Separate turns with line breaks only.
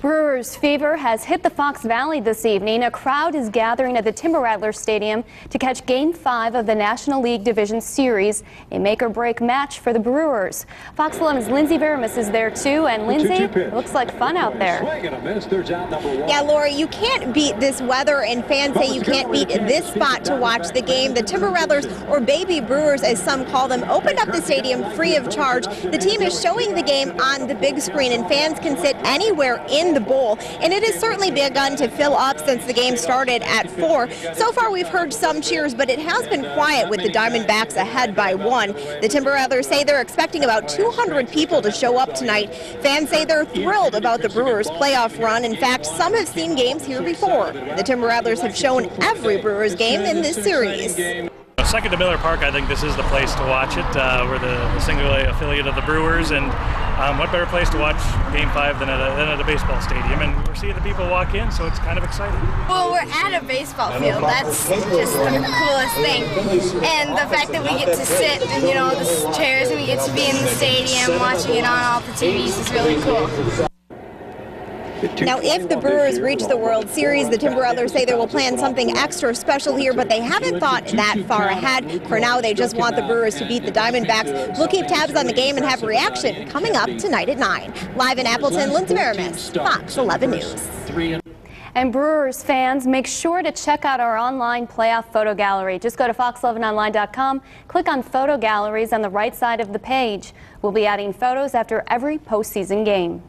We're Brewers fever has hit the Fox Valley this evening. A crowd is gathering at the Timber Rattler Stadium to catch Game 5 of the National League Division Series, a make-or-break match for the Brewers. Fox 11's Lindsey Veramis is there too, and Lindsey, it looks like fun out there.
Yeah, Lori, you can't beat this weather, and fans say you can't beat this spot to watch the game. The Timber Rattlers, or Baby Brewers as some call them, opened up the stadium free of charge. The team is showing the game on the big screen, and fans can sit anywhere in the bowl. And it has certainly begun to fill up since the game started at 4. So far, we've heard some cheers, but it has been quiet with the Diamondbacks ahead by one. The Timber Rattlers say they're expecting about 200 people to show up tonight. Fans say they're thrilled about the Brewers' playoff run. In fact, some have seen games here before. The Timber Rattlers have shown every Brewers game in this series.
Second to Miller Park, I think this is the place to watch it. Uh, we're the, the single affiliate of the Brewers, and um, what better place to watch Game 5 than at, a, than at a baseball stadium? And we're seeing the people walk in, so it's kind of exciting.
Well, we're at a baseball field. That's just the coolest thing. And the fact that we get to sit in, you know, the chairs and we get to be in the stadium watching it on all the TVs is really cool.
Now, if the Brewers reach the World Series, the Timber Rattlers say they will plan something extra special here, but they haven't thought that far ahead. For now, they just want the Brewers to beat the Diamondbacks. We'll keep tabs on the game and have reaction coming up tonight at 9. Live in Appleton, Lindsey Veramis, Fox 11 News.
And Brewers fans, make sure to check out our online playoff photo gallery. Just go to fox11online.com, click on photo galleries on the right side of the page. We'll be adding photos after every postseason game.